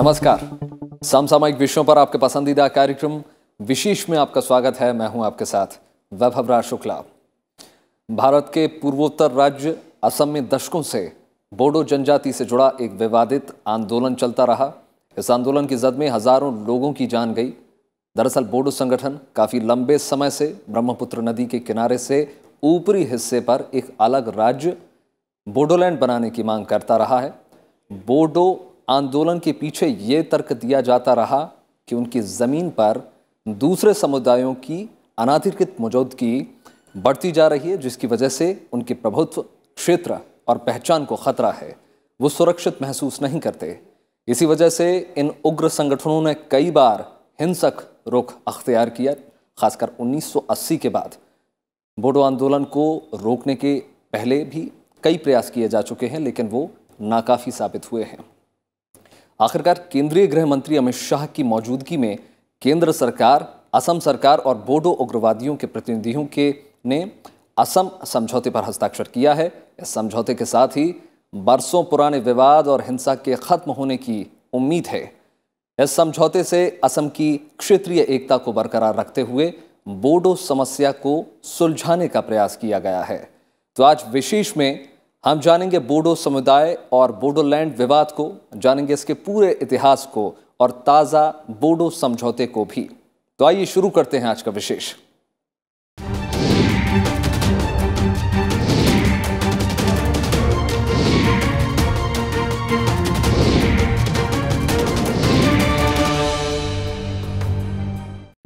नमस्कार। समसामयिक विषयों पर आपके पसंदीदा कार्यक्रम विशेष में आपका स्वागत है। मैं हूँ आपके साथ वैभव राज शुक्ला भारत के पूर्वोत्तर राज्य असम में दशकों से बोडो जनजाति से जुड़ा एक विवादित आंदोलन चलता रहा। इस आंदोलन की जद में हज़ारों लोगों की जान गई। दरअसल बोडो संगठन काफ़ी लंबे समय से ब्रह्मपुत्र नदी के किनारे से ऊपरी हिस्से पर एक अलग राज्य बोडोलैंड बनाने की मांग करता रहा है। बोडो आंदोलन के पीछे ये तर्क दिया जाता रहा कि उनकी ज़मीन पर दूसरे समुदायों की अनाधिकृत मौजूदगी बढ़ती जा रही है, जिसकी वजह से उनके प्रभुत्व क्षेत्र और पहचान को खतरा है। वो सुरक्षित महसूस नहीं करते। इसी वजह से इन उग्र संगठनों ने कई बार हिंसक रुख अख्तियार किया, खासकर 1980 के बाद। बोडो आंदोलन को रोकने के पहले भी कई प्रयास किए जा चुके हैं, लेकिन वो नाकाफी साबित हुए हैं। आखिरकार केंद्रीय गृह मंत्री अमित शाह की मौजूदगी में केंद्र सरकार, असम सरकार और बोडो उग्रवादियों के प्रतिनिधियों के ने असम समझौते पर हस्ताक्षर किया है। इस समझौते के साथ ही बरसों पुराने विवाद और हिंसा के खत्म होने की उम्मीद है। इस समझौते से असम की क्षेत्रीय एकता को बरकरार रखते हुए बोडो समस्या को सुलझाने का प्रयास किया गया है। तो आज विशेष में हम जानेंगे बोडो समुदाय और बोडोलैंड विवाद को, जानेंगे इसके पूरे इतिहास को और ताज़ा बोडो समझौते को भी। तो आइए शुरू करते हैं आज का विशेष।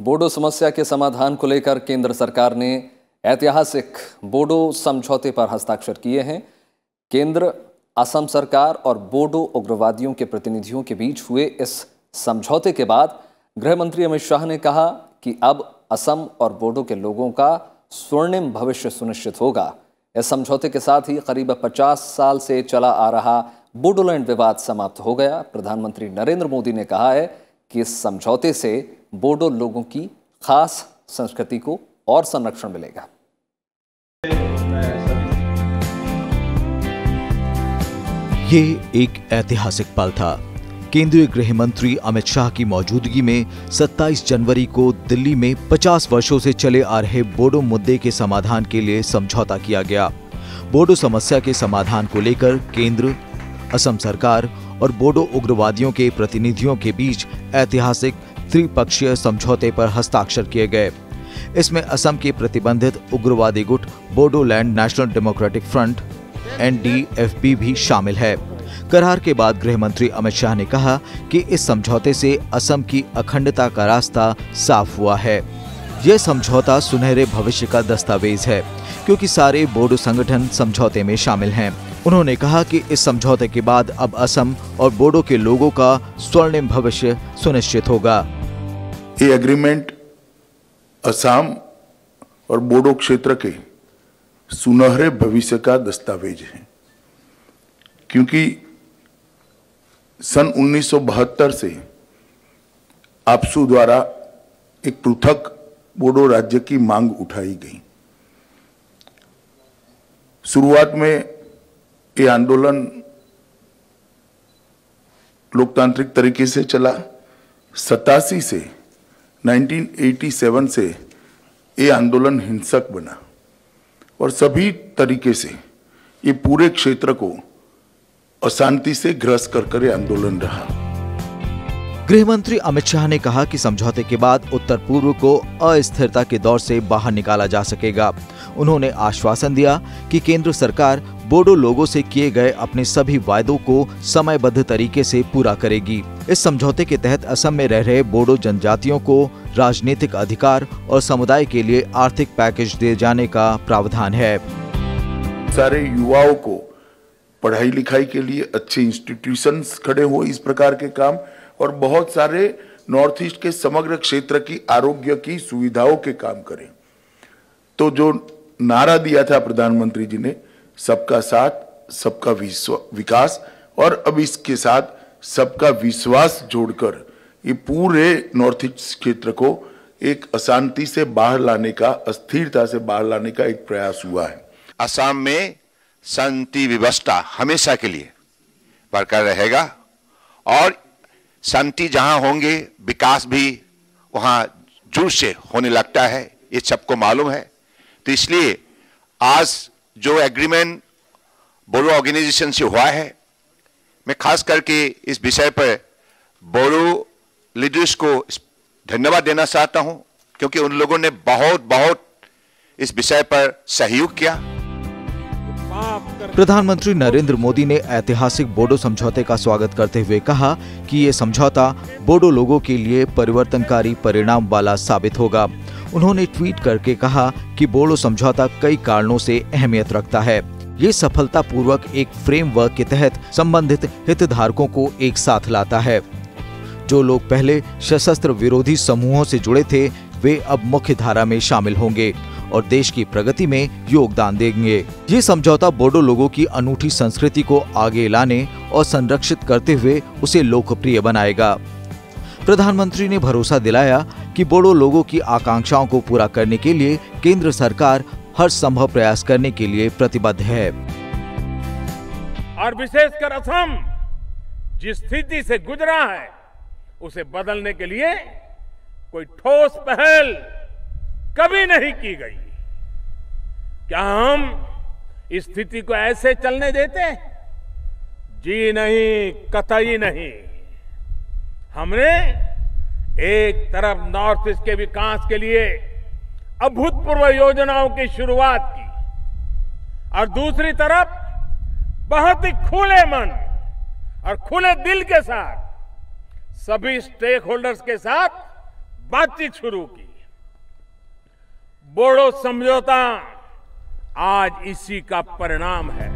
बोडो समस्या के समाधान को लेकर केंद्र सरकार ने ऐतिहासिक बोडो समझौते पर हस्ताक्षर किए हैं। केंद्र, असम सरकार और बोडो उग्रवादियों के प्रतिनिधियों के बीच हुए इस समझौते के बाद गृह मंत्री अमित शाह ने कहा कि अब असम और बोडो के लोगों का स्वर्णिम भविष्य सुनिश्चित होगा। इस समझौते के साथ ही करीब 50 साल से चला आ रहा बोडोलैंड विवाद समाप्त हो गया। प्रधानमंत्री नरेंद्र मोदी ने कहा है कि इस समझौते से बोडो लोगों की खास संस्कृति को और संरक्षण मिलेगा। ये एक ऐतिहासिक पल था। केंद्रीय गृह मंत्री अमित शाह की मौजूदगी में 27 जनवरी को दिल्ली में 50 वर्षों से चले आ रहे बोडो मुद्दे के समाधान के लिए समझौता किया गया। बोडो समस्या के समाधान को लेकर केंद्र, असम सरकार और बोडो उग्रवादियों के प्रतिनिधियों के बीच ऐतिहासिक त्रिपक्षीय समझौते पर हस्ताक्षर किए गए। इसमें असम के प्रतिबंधित उग्रवादी गुट Bodoland National Democratic Front NDFB भी शामिल है। करार के बाद गृह मंत्री अमित शाह ने कहा कि इस समझौते से असम की अखंडता का रास्ता साफ़ हुआ है। यह समझौता सुनहरे भविष्य का दस्तावेज़ है, क्योंकि सारे बोडो संगठन समझौते में शामिल हैं। उन्होंने कहा कि इस समझौते के बाद अब असम और बोडो के लोगों का स्वर्णिम भविष्य सुनिश्चित होगा। ये एग्रीमेंट असम और बोडो क्षेत्र के सुनहरे भविष्य का दस्तावेज़ है। क्योंकि सन 1972 से आपसू द्वारा एक पृथक बोडो राज्य की मांग उठाई गई। शुरुआत में ये आंदोलन लोकतांत्रिक तरीके से चला। सतासी से 1987 से ये आंदोलन हिंसक बना। और सभी तरीके से ये पूरे क्षेत्र को अशांति से ग्रस्त कर कर आंदोलन रहा। गृह मंत्री अमित शाह ने कहा कि समझौते के बाद उत्तर पूर्व को अस्थिरता के दौर से बाहर निकाला जा सकेगा। उन्होंने आश्वासन दिया कि केंद्र सरकार बोडो लोगों से किए गए अपने सभी वायदों को समयबद्ध तरीके से पूरा करेगी। इस समझौते के तहत असम में रह रहे बोडो जनजातियों को राजनीतिक अधिकार और समुदाय के लिए आर्थिक पैकेज दिए जाने का प्रावधान है। सारे युवाओं को पढ़ाई लिखाई के लिए अच्छे इंस्टीट्यूशंस खड़े हो इस प्रकार के काम और बहुत सारे नॉर्थ ईस्ट के समग्र क्षेत्र की आरोग्य की सुविधाओं के काम करें। तो जो नारा दिया था प्रधानमंत्री जी ने, सबका साथ, सबका विकास, और अब इसके साथ सबका विश्वास जोड़कर ये पूरे नॉर्थ ईस्ट क्षेत्र को एक अशांति से बाहर लाने का, अस्थिरता से बाहर लाने का एक प्रयास हुआ है। असम में शांति व्यवस्था हमेशा के लिए बरकरार रहेगा, और शांति जहाँ होंगे, विकास भी वहाँ ज़ोर से होने लगता है, ये सबको मालूम है। तो इसलिए आज जो एग्रीमेंट बोरो ऑर्गेनाइजेशन से हुआ है, मैं खास करके इस विषय पर बोरो लीडर्स को धन्यवाद देना चाहता हूँ, क्योंकि उन लोगों ने बहुत बहुत इस विषय पर सहयोग किया। प्रधानमंत्री नरेंद्र मोदी ने ऐतिहासिक बोडो समझौते का स्वागत करते हुए कहा कि ये समझौता बोडो लोगों के लिए परिवर्तनकारी परिणाम वाला साबित होगा। उन्होंने ट्वीट करके कहा कि बोडो समझौता कई कारणों से अहमियत रखता है। ये सफलता पूर्वक एक फ्रेमवर्क के तहत संबंधित हितधारकों को एक साथ लाता है। जो लोग पहले सशस्त्र विरोधी समूहों से जुड़े थे, वे अब मुख्य धारा में शामिल होंगे और देश की प्रगति में योगदान देंगे। ये समझौता बोडो लोगों की अनूठी संस्कृति को आगे लाने और संरक्षित करते हुए उसे लोकप्रिय बनाएगा। प्रधानमंत्री ने भरोसा दिलाया कि बोडो लोगों की आकांक्षाओं को पूरा करने के लिए केंद्र सरकार हर संभव प्रयास करने के लिए प्रतिबद्ध है। और विशेषकर असम, जिस स्थिति से गुजरा है, उसे बदलने के लिए कोई ठोस पहल कभी नहीं की गई। क्या हम इस स्थिति को ऐसे चलने देते? जी नहीं, कतई नहीं। हमने एक तरफ़ नॉर्थ ईस्ट के विकास के लिए अभूतपूर्व योजनाओं की शुरुआत की और दूसरी तरफ़ बहुत ही खुले मन और खुले दिल के साथ सभी स्टेक होल्डर्स के साथ बातचीत शुरू की। बोडो समझौता आज इसी का परिणाम है।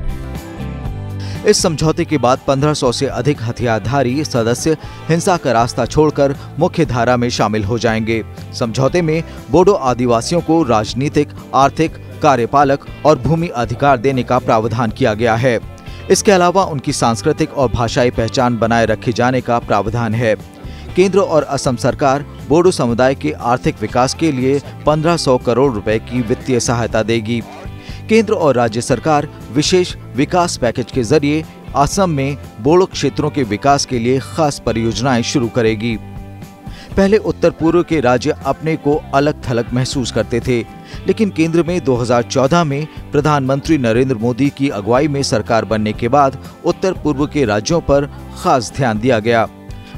इस समझौते के बाद 1500 से अधिक हथियारधारी सदस्य हिंसा का रास्ता छोड़कर मुख्य धारा में शामिल हो जाएँगे। समझौते में बोडो आदिवासियों को राजनीतिक, आर्थिक, कार्यपालक और भूमि अधिकार देने का प्रावधान किया गया है। इसके अलावा उनकी सांस्कृतिक और भाषाई पहचान बनाए रखे जाने का प्रावधान है। केंद्र और असम सरकार बोडो समुदाय के आर्थिक विकास के लिए 1500 करोड़ रुपए की वित्तीय सहायता देगी। केंद्र और राज्य सरकार विशेष विकास पैकेज के ज़रिए असम में बोडो क्षेत्रों के विकास के लिए खास परियोजनाएँ शुरू करेगी। पहले उत्तर पूर्व के राज्य अपने को अलग थलग महसूस करते थे, लेकिन केंद्र में 2014 में प्रधानमंत्री नरेंद्र मोदी की अगुवाई में सरकार बनने के बाद उत्तर पूर्व के राज्यों पर खास ध्यान दिया गया।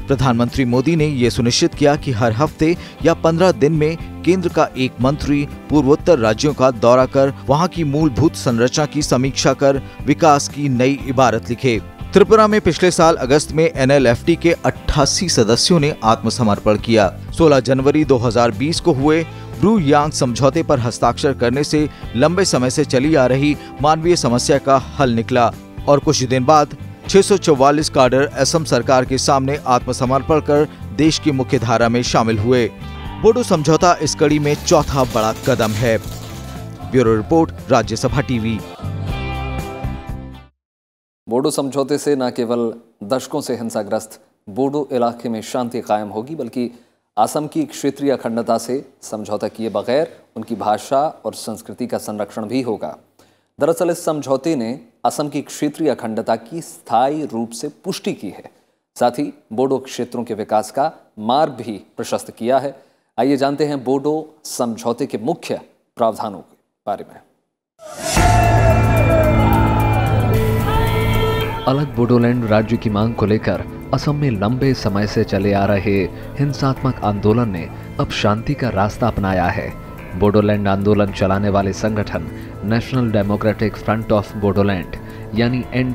प्रधानमंत्री मोदी ने ये सुनिश्चित किया कि हर हफ़्ते या पंद्रह दिन में केंद्र का एक मंत्री पूर्वोत्तर राज्यों का दौरा कर वहाँ की मूलभूत संरचना की समीक्षा कर विकास की नई इबारत लिखे। त्रिपुरा में पिछले साल अगस्त में एनएलएफटी के 88 सदस्यों ने आत्मसमर्पण किया। 16 जनवरी 2020 को हुए ब्रू यांग समझौते पर हस्ताक्षर करने से लंबे समय से चली आ रही मानवीय समस्या का हल निकला और कुछ दिन बाद 644 काडर असम सरकार के सामने आत्मसमर्पण कर देश की मुख्य धारा में शामिल हुए। बोडो समझौता इस कड़ी में चौथा बड़ा कदम है। Bureau report, Rajya Sabha TV. Bodo समझौते से न केवल दशकों से हिंसाग्रस्त बोडो इलाके में शांति कायम होगी, बल्कि असम की क्षेत्रीय अखंडता से समझौता किए बगैर उनकी भाषा और संस्कृति का संरक्षण भी होगा। दरअसल इस समझौते ने असम की क्षेत्रीय अखंडता की स्थायी रूप से पुष्टि की है। साथ ही बोडो क्षेत्रों के विकास का मार्ग भी प्रशस्त किया है। आइए जानते हैं बोडो समझौते के मुख्य प्रावधानों के बारे में। अलग बोडोलैंड राज्य की मांग को लेकर असम में लंबे समय से चले आ रहे हिंसात्मक आंदोलन ने अब शांति का रास्ता अपनाया है। बोडोलैंड आंदोलन चलाने वाले संगठन National Democratic Front of Bodoland, यानी एन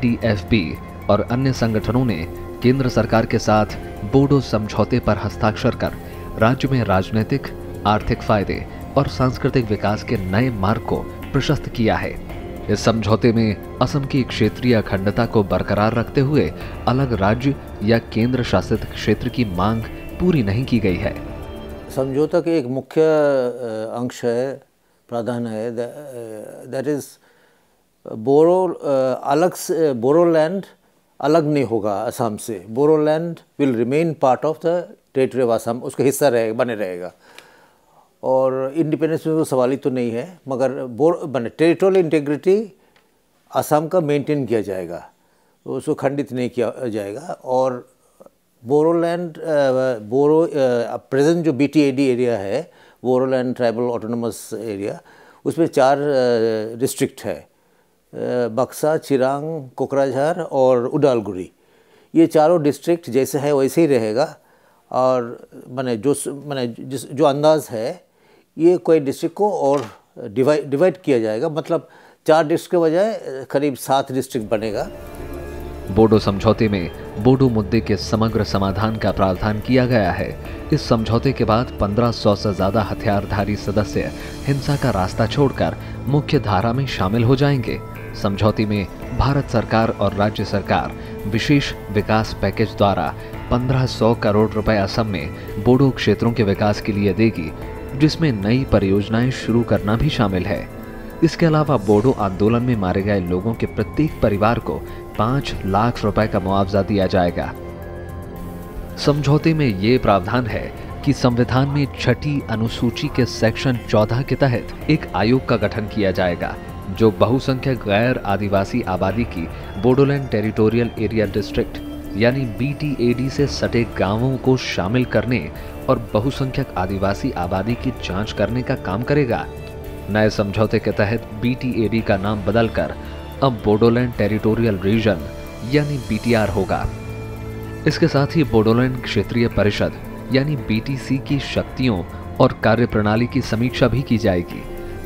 और अन्य संगठनों ने केंद्र सरकार के साथ बोडो समझौते पर हस्ताक्षर कर राज्य में राजनीतिक, आर्थिक फ़ायदे और सांस्कृतिक विकास के नए मार्ग को प्रशस्त किया है। इस समझौते में असम की क्षेत्रीय अखंडता को बरकरार रखते हुए अलग राज्य या केंद्र शासित क्षेत्र की मांग पूरी नहीं की गई है। समझौता के एक मुख्य अंश है प्रावधान है। दैट इज़ बोरो अलग से, बोरो अलग नहीं होगा असम से। Boroland will remain part of the territory of Assam उसका हिस्सा रहेगा बने रहेगा। और इंडिपेंडेंस में सवाल ही तो नहीं है, मगर बोर, बने, टेरिटोरियल इंटेग्रिटी असम का मेंटेन किया जाएगा। उसको खंडित नहीं किया जाएगा। और बोरोलैंड बोरो प्रेजेंट जो बीटीएडी एरिया है, बोरोलैंड ट्राइबल ऑटोनमस एरिया, उसमें चार डिस्ट्रिक्ट है। बक्सा, चिरांग, कोकराझार और उडालगुड़ी ये चारों डिस्ट्रिक्ट जैसे है, वैसे ही रहेगा। और मैंने जो मैंने जिस, जो अंदाज़ है, ये कोई डिस्ट्रिक्ट को और डिवाइड डिवाइड किया जाएगा। मतलब चार डिस्ट्रिक्ट के बजाय, करीब सात डिस्ट्रिक्ट बनेगा। बोडो समझौते में बोडो मुद्दे के समग्र समाधान का प्रावधान किया गया है। इस समझौते के बाद 1500 से ज़्यादा हथियारधारी सदस्य हिंसा का रास्ता छोड़कर मुख्य धारा में शामिल हो जाएँगे। समझौते में भारत सरकार और राज्य सरकार विशेष विकास पैकेज द्वारा 1500 करोड़ रुपए असम में बोडो क्षेत्रों के विकास के लिए देगी, जिसमें नई परियोजनाएँ शुरू करना भी शामिल है। इसके अलावा बोडो आंदोलन में मारे गए लोगों के प्रत्येक परिवार को पाँच लाख रुपए का मुआवजा दिया जाएगा। समझौते में ये प्रावधान है कि संविधान में छठी अनुसूची के सेक्शन 14 के तहत एक आयोग का गठन किया जाएगा, जो बहुसंख्यक गैर आदिवासी आबादी की बोडोलैंड टेरिटोरियल एरिया डिस्ट्रिक्ट यानी बीटीएडी से सटे गाँवों को शामिल करने और बहुसंख्यक आदिवासी आबादी की जाँच करने का काम करेगा। नए समझौते के तहत बीटीएडी का नाम बदलकर अब बोडोलैंड टेरिटोरियल रीजन यानी बीटीआर होगा। इसके साथ ही बोडोलैंड क्षेत्रीय परिषद यानी बीटीसी की शक्तियों और कार्यप्रणाली की समीक्षा भी की जाएगी।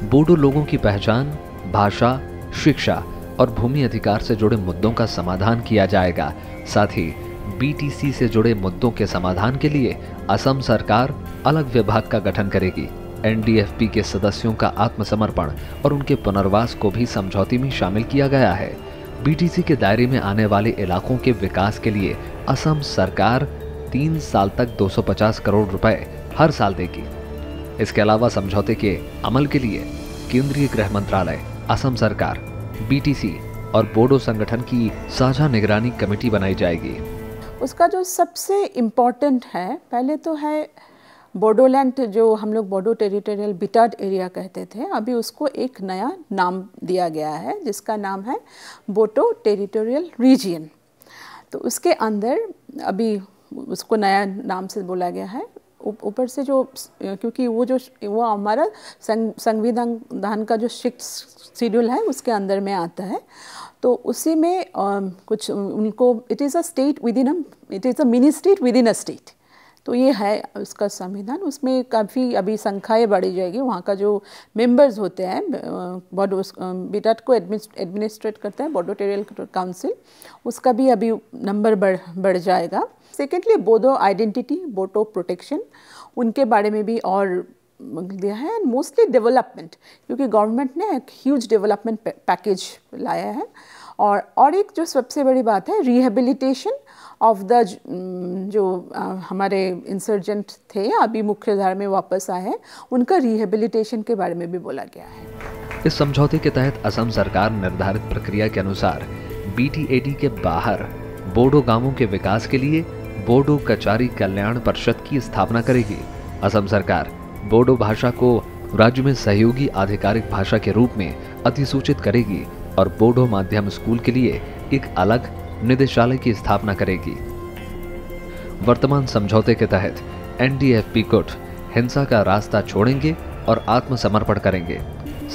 बोडो लोगों की पहचान, भाषा, शिक्षा और भूमि अधिकार से जुड़े मुद्दों का समाधान किया जाएगा। साथ ही बीटीसी से जुड़े मुद्दों के समाधान के लिए असम सरकार अलग विभाग का गठन करेगी। एनडीएफपी के सदस्यों का आत्मसमर्पण और उनके पुनर्वास को भी समझौते में शामिल किया गया है। बीटीसी के दायरे में आने वाले इलाकों के विकास के लिए असम सरकार तीन साल तक 250 करोड़ रुपए हर साल देगी। इसके अलावा समझौते के अमल के लिए केंद्रीय गृह मंत्रालय, असम सरकार बीटीसी और बोडो संगठन की साझा निगरानी कमेटी बनाई जाएगी। उसका जो सबसे इम्पोर्टेंट है, पहले तो है बोडोलैंड जो हम लोग बोडो टेरिटोरियल बिटाड एरिया कहते थे, अभी उसको एक नया नाम दिया गया है, जिसका नाम है बोटो टेरिटोरियल रीजियन तो उसके अंदर अभी उसको नया नाम से बोला गया है ऊपर से जो क्योंकि वो जो वो हमारा संविधान का जो शिफ्ट शेड्यूल है उसके अंदर में आता है। तो उसी में आ, कुछ उनको it is a state within a it is a mini state within a state तो ये है उसका संविधान। उसमें काफ़ी अभी संख्याएँ बढ़ी जाएगी। वहाँ का जो मेंबर्स होते हैं बॉडो बीटाट को एडमिनिस्ट्रेट करता है बॉडो टेरियल काउंसिल उसका भी अभी नंबर बढ़ बढ़ जाएगा। Secondly Bodo identity Bodo protection उनके बारे में भी और दिया है। एंड मोस्टली डेवलपमेंट क्योंकि गवर्नमेंट ने एक ह्यूज डेवलपमेंट पैकेज लाया है। और और एक जो सबसे बड़ी बात है रिहेबिलिटेशन ऑफ़ द जो आ, हमारे इंसर्जेंट थे अभी मुख्य धारा में वापस आए हैं उनका रिहेबिलिटेशन के बारे में भी बोला गया है। इस समझौते के तहत असम सरकार निर्धारित प्रक्रिया के अनुसार बीटीएडी के बाहर बोडो गाँवों के विकास के लिए बोडो कचारी कल्याण परिषद की स्थापना करेगी। असम सरकार बोडो भाषा को राज्य में सहयोगी आधिकारिक भाषा के रूप में अधिसूचित करेगी और बोडो माध्यम स्कूल के लिए एक अलग निदेशालय की स्थापना करेगी। वर्तमान समझौते के तहत एनडीएफपी गुट हिंसा का रास्ता छोड़ेंगे और आत्मसमर्पण करेंगे।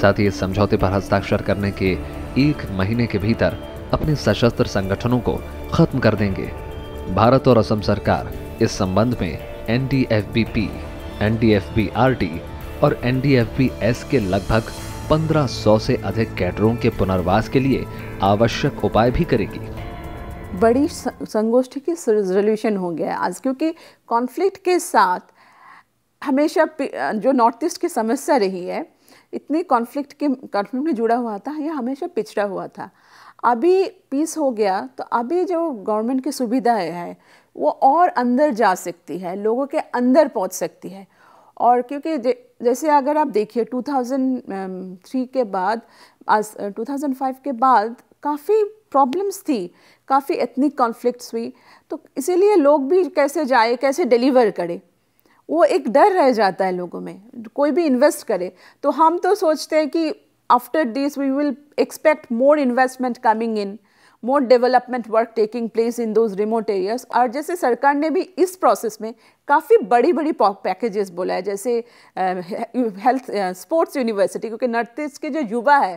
साथ ही इस समझौते पर हस्ताक्षर करने के एक महीने के भीतर अपने सशस्त्र संगठनों को खत्म कर देंगे। भारत और असम सरकार इस संबंध में एनडीएफबीपी, एनडीएफबीआरटी और एनडीएफबीएस के लगभग 1500 से अधिक कैडरों के पुनर्वास के लिए आवश्यक उपाय भी करेगी। बड़ी संगोष्ठी की रेजोल्यूशन हो गया आज क्योंकि कॉन्फ्लिक्ट के साथ हमेशा जो नॉर्थ ईस्ट की समस्या रही है इतनी कॉन्फ्लिक्ट के कॉन्फ्लिक्ट में जुड़ा हुआ था यह हमेशा पिछड़ा हुआ था अभी पीस हो गया तो अभी जो गवर्नमेंट की सुविधाएँ है, वो और अंदर जा सकती है, लोगों के अंदर पहुँच सकती है। और क्योंकि जैसे अगर आप देखिए 2003 के बाद, आज 2005 के बाद काफ़ी प्रॉब्लम्स थी, काफ़ी एथनिक कॉन्फ्लिक्ट्स हुई तो इसीलिए लोग भी कैसे जाए, कैसे डिलीवर करें, वो एक डर रह जाता है लोगों में, कोई भी इन्वेस्ट करे। तो हम तो सोचते हैं कि after this we will expect more investment coming in more development work taking place in those remote areas और जैसे सरकार ने भी इस प्रोसेस में काफ़ी बड़ी बड़ी पैकेजेस बोला है, जैसे हेल्थ स्पोर्ट्स यूनिवर्सिटी क्योंकि नॉर्थ ईस्ट के जो युवा है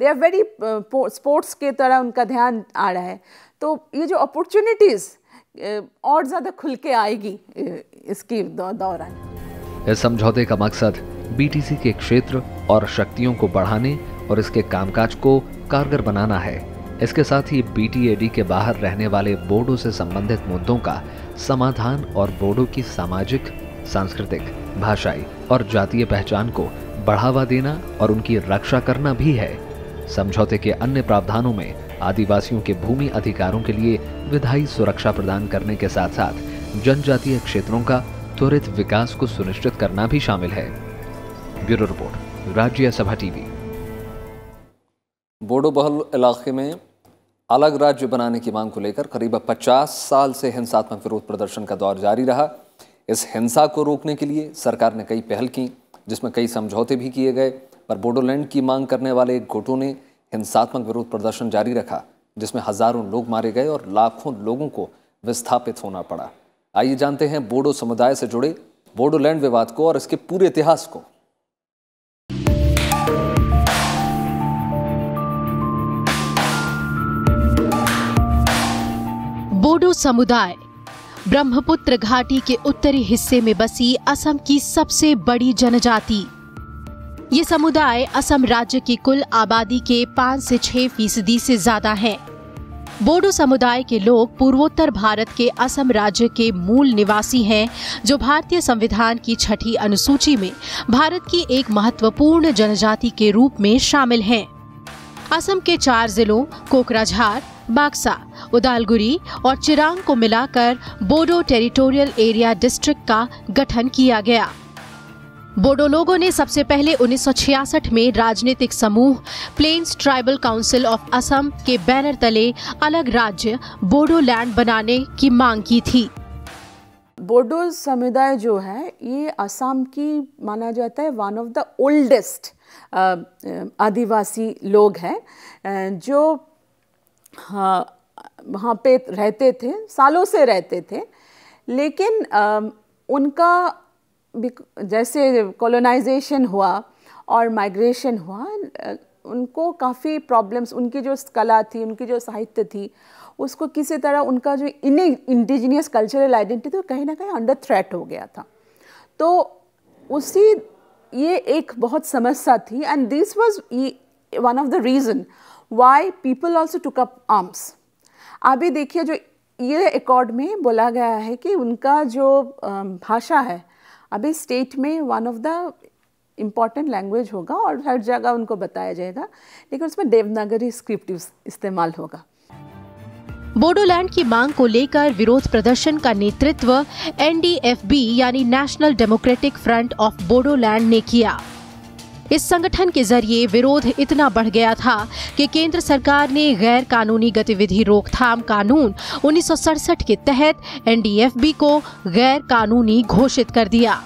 दे आर वेरी स्पोर्ट्स के तरह उनका ध्यान आ रहा है। तो ये जो अपॉर्चुनिटीज़ और ज़्यादा खुल के आएगी इसकी दौरान। इस समझौते का मकसद बीटीसी के क्षेत्र और शक्तियों को बढ़ाने और इसके कामकाज को कारगर बनाना है। इसके साथ ही बीटीएडी के बाहर रहने वाले बोडो से संबंधित मुद्दों का समाधान और बोडो की सामाजिक, सांस्कृतिक, भाषाई और जातीय पहचान को बढ़ावा देना और उनकी रक्षा करना भी है। समझौते के अन्य प्रावधानों में आदिवासियों के भूमि अधिकारों के लिए विधायी सुरक्षा प्रदान करने के साथ साथ जनजातीय क्षेत्रों का त्वरित विकास को सुनिश्चित करना भी शामिल है। ब्यूरो रिपोर्ट, राज्य सभा टीवी। बोडो बहल इलाके में अलग राज्य बनाने की मांग को लेकर करीब 50 साल से हिंसात्मक विरोध प्रदर्शन का दौर जारी रहा। इस हिंसा को रोकने के लिए सरकार ने कई पहल की, जिसमें कई समझौते भी किए गए, पर बोडोलैंड की मांग करने वाले गुटों ने हिंसात्मक विरोध प्रदर्शन जारी रखा, जिसमें हज़ारों लोग मारे गए और लाखों लोगों को विस्थापित होना पड़ा। आइए जानते हैं बोडो समुदाय से जुड़े बोडोलैंड विवाद को और इसके पूरे इतिहास को। बोडो समुदाय, ब्रह्मपुत्र घाटी के उत्तरी हिस्से में बसी असम की सबसे बड़ी जनजाति ये समुदाय असम राज्य की कुल आबादी के पाँच से छह फ़ीसदी से ज़्यादा है बोडो समुदाय के लोग पूर्वोत्तर भारत के असम राज्य के मूल निवासी हैं, जो भारतीय संविधान की छठी अनुसूची में भारत की एक महत्वपूर्ण जनजाति के रूप में शामिल हैं। असम के चार जिलों, कोकराझार बाक्सा, उदालगुरी और चिरांग को मिलाकर बोडो टेरिटोरियल एरिया डिस्ट्रिक्ट का गठन किया गया। बोडो लोगों ने सबसे पहले 1966 में राजनीतिक समूह Plains Tribal Council of Assam के बैनर तले अलग राज्य बोडो लैंड बनाने की मांग की थी। बोडो समुदाय जो है, ये असम की माना जाता है वन ऑफ़ द ओल्डेस्ट आदिवासी लोग हैं जो वहाँ पे रहते थे सालों से रहते थे लेकिन आ, उनका जैसे कॉलोनाइजेशन हुआ और माइग्रेशन हुआ उनको काफ़ी प्रॉब्लम्स उनकी जो कला थी उनकी जो साहित्य थी उसको किसी तरह उनका जो इन इंडिजीनियस कल्चरल आइडेंटिटी कहीं ना कहीं अंडर थ्रेट हो गया था। तो उसी ये एक बहुत समस्या थी and this was one of the reason why people also took up arms अभी देखिए जो ये अकॉर्ड में बोला गया है कि उनका जो भाषा है, अभी स्टेट में one of the important language होगा और हर जगह उनको बताया जाएगा, लेकिन उसमें देवनागरी स्क्रिप्ट इस्तेमाल होगा। बोडोलैंड की मांग को लेकर विरोध प्रदर्शन का नेतृत्व एनडीएफबी यानी National Democratic Front of Bodoland ने किया। इस संगठन के ज़रिए विरोध इतना बढ़ गया था कि केंद्र सरकार ने गैर कानूनी गतिविधि रोकथाम कानून उन्नीस सौ सड़सठ के तहत एनडीएफबी को गैर कानूनी घोषित कर दिया।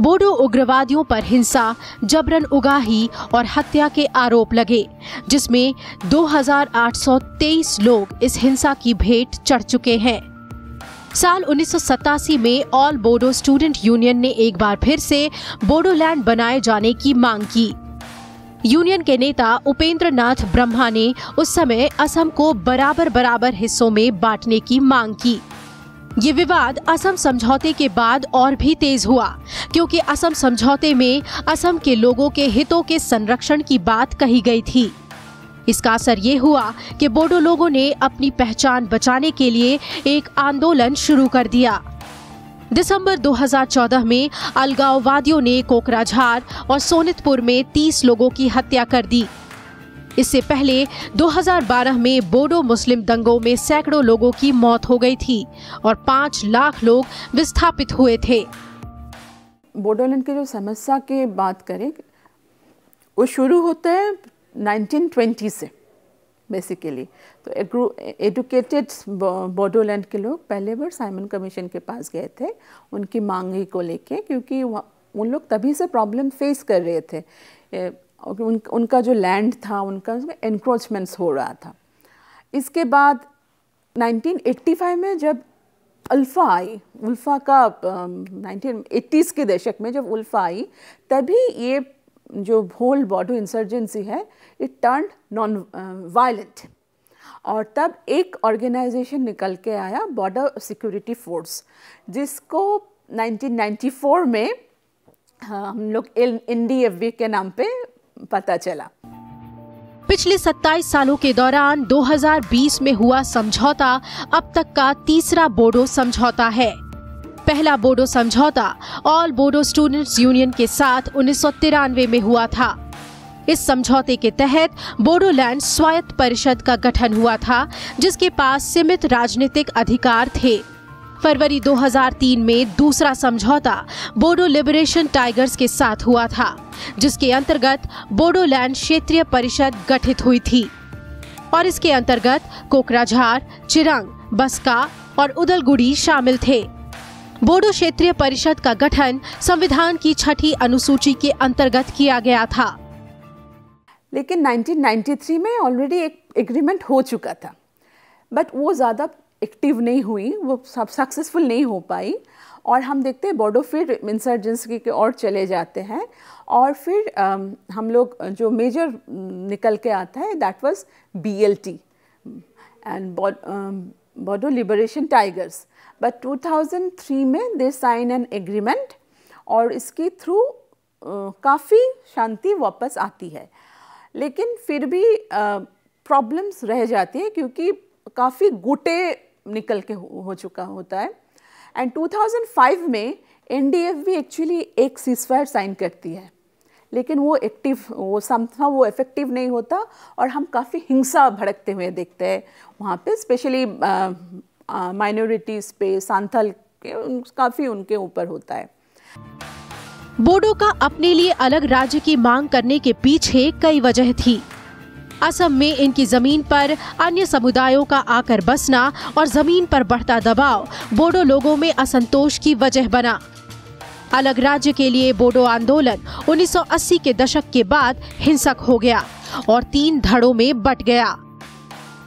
बोडो उग्रवादियों पर हिंसा, जबरन उगाही और हत्या के आरोप लगे, जिसमें 2823 लोग इस हिंसा की भेंट चढ़ चुके हैं। साल उन्नीस सौ सतासी में ऑल बोडो स्टूडेंट यूनियन ने एक बार फिर से बोडोलैंड बनाए जाने की मांग की। यूनियन के नेता उपेंद्र नाथ ब्रह्मा ने उस समय असम को बराबर बराबर हिस्सों में बांटने की मांग की। ये विवाद असम समझौते के बाद और भी तेज हुआ, क्योंकि असम समझौते में असम के लोगों के हितों के संरक्षण की बात कही गई थी। इसका असर ये हुआ कि बोडो लोगों ने अपनी पहचान बचाने के लिए एक आंदोलन शुरू कर दिया। दिसंबर 2014 में अलगाववादियों ने कोकराझार और सोनितपुर में 30 लोगों की हत्या कर दी। इससे पहले 2012 में बोडो मुस्लिम दंगों में सैकड़ों लोगों की मौत हो गई थी और पाँच लाख लोग विस्थापित हुए थे। बोडोलैंड की जो समस्या की बात करें, वो शुरू होता है 1920 से बेसिकली तो एडुकेटेड बोडोलैंड के लोग पहले बार साइमन कमीशन के पास गए थे उनकी मांगी को लेके क्योंकि उन लोग तभी से प्रॉब्लम फेस कर रहे थे। उन, उनका जो लैंड था उनका एनक्रोचमेंट्स हो रहा था। इसके बाद 1985 में जब अल्फ़ा आई उल्फ़ा का नाइनटीन एट्टीज़ के दशक में जब उल्फ़ा आई तभी ये जो होल बॉडो इंसर्जेंसी है इट टर्न नॉन वायलेंट और तब एक ऑर्गेनाइजेशन निकल के आया बॉर्डर सिक्योरिटी फोर्स जिसको 1994 में हम लोग एन के नाम पे पता चला। पिछले 27 सालों के दौरान 2020 में हुआ समझौता, अब तक का तीसरा बोडो समझौता है। पहला बोडो समझौता ऑल बोडो स्टूडेंट्स यूनियन के साथ उन्नीस सौ तिरानवे में हुआ था। इस समझौते के तहत बोडोलैंड स्वायत्त परिषद का गठन हुआ था, जिसके पास सीमित राजनीतिक अधिकार थे। फरवरी 2003 में दूसरा समझौता बोडो लिबरेशन टाइगर्स के साथ हुआ था, जिसके अंतर्गत बोडोलैंड क्षेत्रीय परिषद गठित हुई थी। और इसके अंतर्गत कोकराझार, चिरंग, बस्का और उदलगुड़ी शामिल थे। बोडो क्षेत्रीय परिषद का गठन संविधान की छठी अनुसूची के अंतर्गत किया गया था। लेकिन 1993 में ऑलरेडी एक एग्रीमेंट हो चुका था। बट वो ज़्यादा एक्टिव नहीं हुई, वो सब सक्सेसफुल नहीं हो पाई। और हम देखते हैं, बॉडो फिर इंसर्जेंसी की ओर चले जाते हैं। और फिर हम लोग जो मेजर निकल के आता है that was BLT and Bodo Liberation Tigers but 2003 में दे साइन एन एग्रीमेंट और इसके थ्रू काफ़ी शांति वापस आती है। लेकिन फिर भी प्रॉब्लम्स रह जाती है क्योंकि काफ़ी गुटे निकल के हो चुका होता है। एंड 2005 में एनडीएफ भी एक्चुअली एक सीजफायर साइन करती है। लेकिन वो एक्टिव वो समथा वो इफ़ेक्टिव नहीं होता और हम काफ़ी हिंसा भड़कते हुए देखते हैं वहाँ पे स्पेशली माइनॉरिटीज़ पे सांथल के काफ़ी उनके ऊपर होता है। बोडो का अपने लिए अलग राज्य की मांग करने के पीछे कई वजह थी। असम में इनकी ज़मीन पर अन्य समुदायों का आकर बसना और ज़मीन पर बढ़ता दबाव, बोडो लोगों में असंतोष की वजह बना। अलग राज्य के लिए बोडो आंदोलन 1980 के दशक के बाद हिंसक हो गया और तीन धड़ों में बट गया।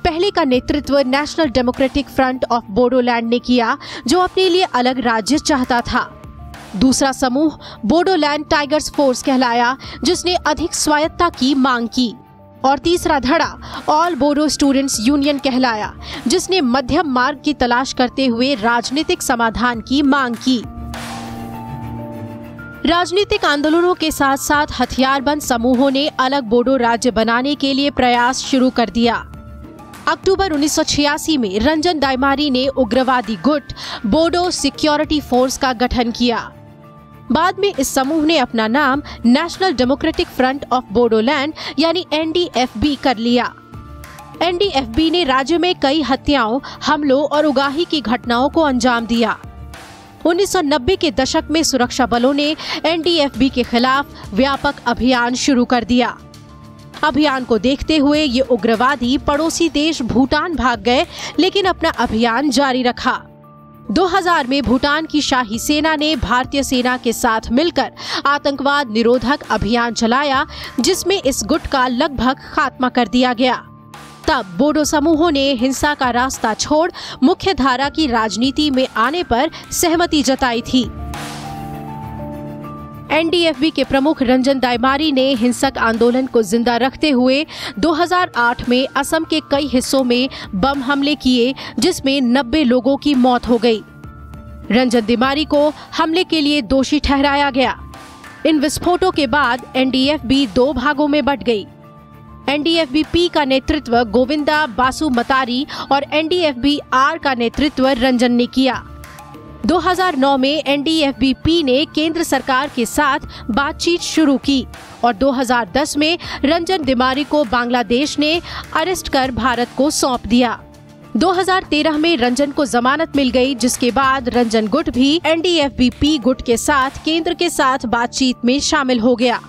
पहले का नेतृत्व National Democratic Front of Bodoland ने किया, जो अपने लिए अलग राज्य चाहता था। दूसरा समूह बोडोलैंड टाइगर्स फोर्स कहलाया, जिसने अधिक स्वायत्ता की मांग की। और तीसरा धड़ा ऑल बोडो स्टूडेंट्स यूनियन कहलाया, जिसने मध्यम मार्ग की तलाश करते हुए राजनीतिक समाधान की मांग की। राजनीतिक आंदोलनों के साथ साथ हथियारबंद समूहों ने अलग बोडो राज्य बनाने के लिए प्रयास शुरू कर दिया। अक्टूबर 1986 में रंजन डायमारी ने उग्रवादी गुट बोडो सिक्योरिटी फोर्स का गठन किया। बाद में इस समूह ने अपना नाम National Democratic Front of Bodoland यानी एनडीएफबी कर लिया। एनडीएफबी ने राज्य में कई हत्याओं, हमलों और उगाही की घटनाओं को अंजाम दिया। 1990 के दशक में सुरक्षा बलों ने एनडीएफबी के खिलाफ व्यापक अभियान शुरू कर दिया। अभियान को देखते हुए ये उग्रवादी पड़ोसी देश भूटान भाग गए, लेकिन अपना अभियान जारी रखा। 2000 में भूटान की शाही सेना ने भारतीय सेना के साथ मिलकर आतंकवाद निरोधक अभियान चलाया, जिसमें इस गुट का लगभग खात्मा कर दिया गया। तब बोडो समूहों ने हिंसा का रास्ता छोड़ मुख्य धारा की राजनीति में आने पर सहमति जताई थी। एनडीएफबी के प्रमुख रंजन दायमारी ने हिंसक आंदोलन को ज़िंदा रखते हुए 2008 में असम के कई हिस्सों में बम हमले किए, जिसमें 90 लोगों की मौत हो गई। रंजन दिमारी को हमले के लिए दोषी ठहराया गया। इन विस्फोटों के बाद एनडीएफबी दो भागों में बट गई। एनडीएफबी पी का नेतृत्व गोविंदा बासु मतारी और एनडीएफबी आर का नेतृत्व रंजन ने किया। 2009 में एनडीएफबी ने केंद्र सरकार के साथ बातचीत शुरू की और 2010 में रंजन दिमारी को बांग्लादेश ने अरेस्ट कर भारत को सौंप दिया। 2013 में रंजन को जमानत मिल गई, जिसके बाद रंजन गुट भी एनडीएफबी गुट के साथ, केंद्र के साथ बातचीत में शामिल हो गया।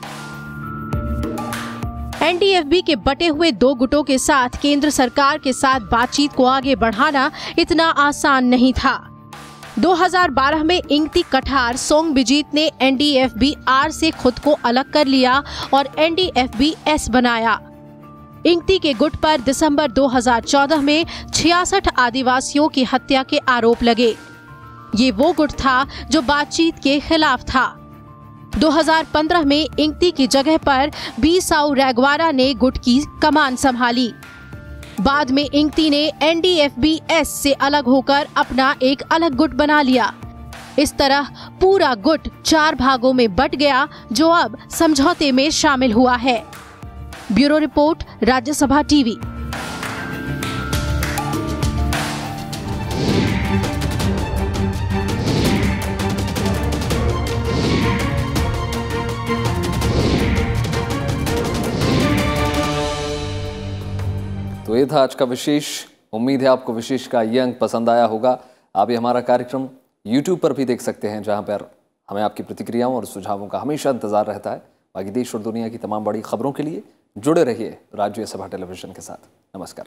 एनडीएफबी के बटे हुए दो गुटों के साथ केंद्र सरकार के साथ बातचीत को आगे बढ़ाना इतना आसान नहीं था। 2012 में इंगती कठार सोंग बिजीत ने एनडीएफबी आर से खुद को अलग कर लिया और एनडीएफबी एस बनाया। इंगती के गुट पर दिसंबर 2014 में छियासठ आदिवासियों की हत्या के आरोप लगे। ये वो गुट था जो बातचीत के खिलाफ था। 2015 में इंगती की जगह पर बी साउ रैगवारा ने गुट की कमान संभाली। बाद में इंगती ने एनडीएफबीएस से अलग होकर अपना एक अलग गुट बना लिया। इस तरह पूरा गुट चार भागों में बट गया, जो अब समझौते में शामिल हुआ है। Bureau report, Rajya Sabha TV. ये था आज का विशेष। उम्मीद है आपको विशेष का ये अंक पसंद आया होगा। आप ये हमारा कार्यक्रम यूट्यूब पर भी देख सकते हैं, जहाँ पर हमें आपकी प्रतिक्रियाओं और सुझावों का हमेशा इंतज़ार रहता है। बाकी देश और दुनिया की तमाम बड़ी खबरों के लिए जुड़े रहिए राज्य सभा टेलीविज़न के साथ। नमस्कार।